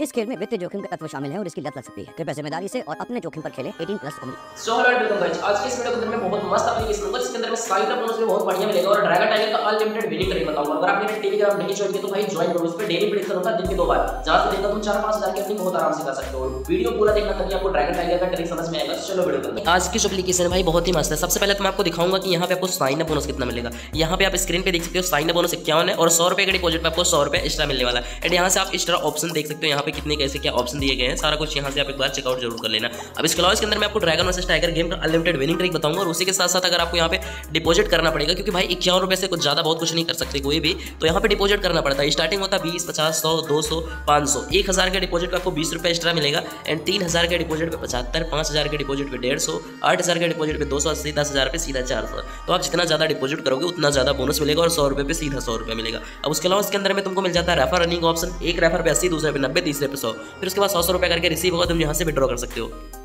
इस खेल में वित्तीय जोखिम के तत्व शामिल है और इसकी लत लग सकती है। कृपया ज़िम्मेदारी से और अपने जोखिम पर खेले। 18 plus so hello everyone guys आज के इस वीडियो के अंदर मैं बहुत मस्त एप्लीकेशन अंदर अप बोनस बहुत बढ़िया मिलेगा और ड्रैगन टाइगर का अनलिमिटेड विनिंग ट्रेड बताऊँगा। अगर आपने मेरे टेलीग्राम नहीं ज्वाइन किया तो भाई ज्वाइन करो इस पे डेली प्रेडिक्शन होता है, दिन के दो बार। जहाँ से देखा तुम 4 5000 की अर्निंग बहुत आराम से कर सकते हो। वीडियो पूरा देखना तभी आपको ड्रैगन टाइगर का ट्रिक समझ में आएगा। चलो वीडियो करते आज की जो एप्लीकेशन है भाई बहुत ही मस्त है। सबसे पहले तो मैं आपको दिखाऊँगा कि यहाँ पे आपको साइन अप बोनस कितना मिलेगा। यहाँ पे आप स्क्रीन पे देख सकते हो साइन अप बोनस 51 है और 100 रुपए के डिपॉजिट पे आपको 100 रुपए एक्स्ट्रा मिलने वाला है। एंड यहाँ से आप एक्स्ट्रा ऑप्शन देख सकते हो, यहाँ पे कितने कैसे क्या ऑप्शन दिए गए हैं। सारा कुछ यहाँ से आप एक बार चेकआउट ज़रूर कर लेना। अब इसके अलावा इसके अंदर मैं आपको ड्रैगन वर्सेस टाइगर गेम का अनलिमिटेड विनिंग ट्रिक बताऊँगा और उसी के साथ साथ अगर आपको यहाँ पे डिपॉजिट करना पड़ेगा, क्योंकि भाई इक्यावन रुपए से कुछ ज़्यादा बहुत कुछ नहीं कर सकते कोई भी। तो यहाँ पे डिपॉजिट करना पड़ता है। स्टार्टिंग होता है बीस, पचास, सौ, दो सौ, पाँच सौ। एक हज़ार के डिपॉजिट पे आपको बीस रुपये एक्स्ट्रा मिलेगा एंड तीन हज़ार के डिपॉजिट पे पचहत्तर, पाँच हज़ार के डिपॉजिट पे डेढ़ सौ, आठ हज़ार के डिपॉजिट पे दो सौ अस्सी, दस हज़ार पे सीधा चार सौ। तो आप जितना ज़्यादा डिपॉजिट करोगे, उतना ज़्यादा बोनस मिलेगा और सौ रुपये पे सीधा सौ रुपये मिलेगा। अब उसके अलावा इसके अंदर में तुमको मिल जाता है रेफर रनिंग ऑप्शन एक रेफर पे अस्सी, दूसरे पे नब्बे, तीसरे पे सौ। फिर उसके बाद सौ सौ रुपये करके रिसीव होगा, तुम यहाँ से विड्रॉ कर सकते हो।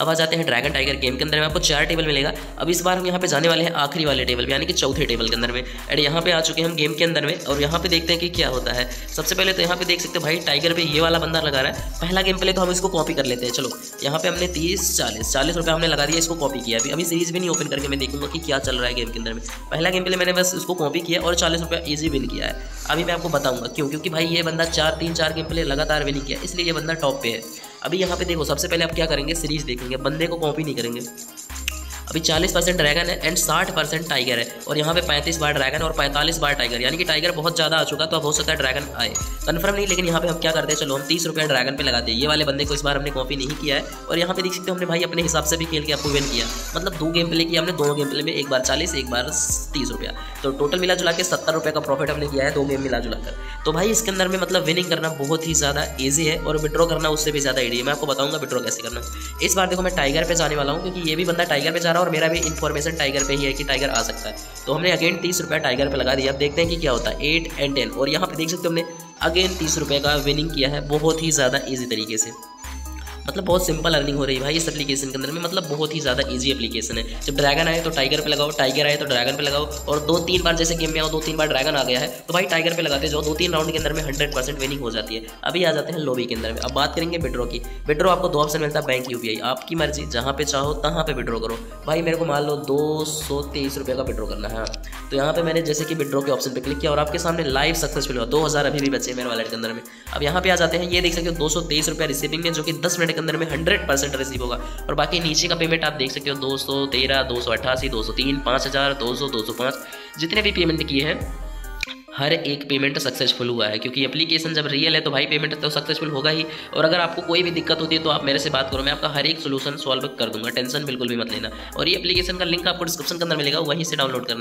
अब आ जाते हैं ड्रैगन टाइगर गेम के अंदर में, आपको चार टेबल मिलेगा। अब इस बार हम यहाँ पे जाने वाले हैं आखिरी वाले टेबल पे यानी कि चौथे टेबल के अंदर में। एंड यहाँ पे आ चुके हैं हम गेम के अंदर में, और यहाँ पे देखते हैं कि क्या होता है। सबसे पहले तो यहाँ पे देख सकते हैं भाई टाइगर पे ये वाला बंदा लगा रहा है। पहला गेम पहले तो हम इसको कॉपी कर लेते हैं, चलो। यहाँ पे हमने तीस, चालीस चालीस रुपये हमने लगा दिया, इसको कॉपी किया। अभी अभी सीरीज़ भी नहीं ओपन करके मैं देखूँगा कि क्या चल रहा है गेम के अंदर में। पहला गेम पहले मैंने बस इसको कॉपी किया और चालीस रुपये ईजी विन किया है। अभी मैं आपको बताऊँगा क्यों? क्योंकि भाई ये बंदा चार, तीन, चार गेम पहले लगातार विनिंग किया, इसलिए ये बंदा टॉप पे है। अभी यहाँ पे देखो, सबसे पहले आप क्या करेंगे? सीरीज़ देखेंगे। बंदे को कॉपी नहीं करेंगे। अभी 40 परसेंट ड्रैगन है एंड 60 परसेंट टाइगर है। और यहाँ पे 35 बार ड्रैगन और 45 बार टाइगर यानी कि टाइगर बहुत ज़्यादा आ चुका तो अब हो सकता है ड्रैगन आए। कन्फर्म नहीं, लेकिन यहाँ पे हम क्या करते हैं, चलो हम तीस रुपये ड्रैगन पे लगाते हैं। ये वाले बंदे को इस बार हमने कॉपी नहीं किया है। और यहाँ पे देख सकते हो हमने भाई अपने हिसाब से भी खेल के आपको विन किया। मतलब दो गेम प्ले किया हमने दोनों गेम प्ले में एक बार चालीस, एक बार तीस रुपया। तो टोटल मिला जुला के सत्तर रुपये का प्रॉफिट हमने किया है, दो गेम मिला जुला कर। तो भाई इसके अंदर में मतलब विनिंग करना बहुत ही ज़्यादा ईजी है और विड्रॉ करना उससे भी ज़्यादा ईडी है। मैं आपको बताऊँगा विड्रॉ कैसे करना। इस बार देखो मैं टाइगर पे जाने वाला हूँ, क्योंकि ये भी बंदा टाइगर पर जा रहा और मेरा भी इन्फॉर्मेशन टाइगर पे ही है कि टाइगर आ सकता है। तो हमने अगेन तीस रुपये टाइगर पे लगा दिया अब देखते हैं कि क्या होता है। एट एंड टेन और यहाँ पे देख सकते हो हमने अगेन तीस रुपये का विनिंग किया है। बहुत ही ज़्यादा ईजी तरीके से। मतलब बहुत सिंपल अर्निंग हो रही है भाई इस एप्लीकेशन के अंदर में। मतलब बहुत ही ज़्यादा इजी एप्लीकेशन है। जब ड्रैगन आए तो टाइगर पे लगाओ टाइगर आए तो ड्रैगन पे लगाओ। और दो तीन बार जैसे गेम में आओ, दो तीन बार ड्रैगन आ गया है तो भाई टाइगर पे लगाते जाओ, दो तीन राउंड के अंदर में हंड्रेड परसेंट विनिंग हो जाती है। अभी आ जाते हैं लॉबी के अंदर में। अब बात करेंगे विड्रॉ की। विड्रॉ आपको दो ऑप्शन मिलता है बैंक यू आपकी मर्ज़ी, जहाँ पे चाहो, तहाँ पे विड्रॉ करो। भाई मेरे को मान लो दो सौ तेईस रुपये का विड्रॉ करना है तो यहाँ पे मैंने जैसे कि विड्रॉ के ऑप्शन पे क्लिक किया और आपके सामने लाइव सक्सेसफुल हुआ। दो हज़ार अभी भी बचे मेरे वॉलेट के अंदर में। अब यहाँ पे आ जाते हैं, ये देख सकते हो, दो सौ तेईस रुपये रिसीविंग में जो कि दस मिनट के अंदर में हंड्रेड परसेंट रिसीव होगा। और बाकी नीचे का पेमेंट आप देख सकते हो, दो सौ तेरह, दो सौ अट्ठासी, दो सौ तीन, पाँच हज़ार, दो सौ दो सौ पाँच। जितने भी पेमेंट किए हैं, हर एक पेमेंट सक्सेसफुल हुआ है, क्योंकि एप्लीकेशन जब रियल है तो भाई पेमेंट तो सक्सेसफुल होगा ही। और अगर आपको कोई भी दिक्कत होती है तो आप मेरे से बात करो, मैं आपका हर एक सोल्यूशन सॉल्व कर दूँगा, टेंशन बिल्कुल भी मत लेना। और ये एप्लीकेशन का लिंक आपको डिस्क्रिप्शन के अंदर मिलेगा, वहीं से डाउनलोड करना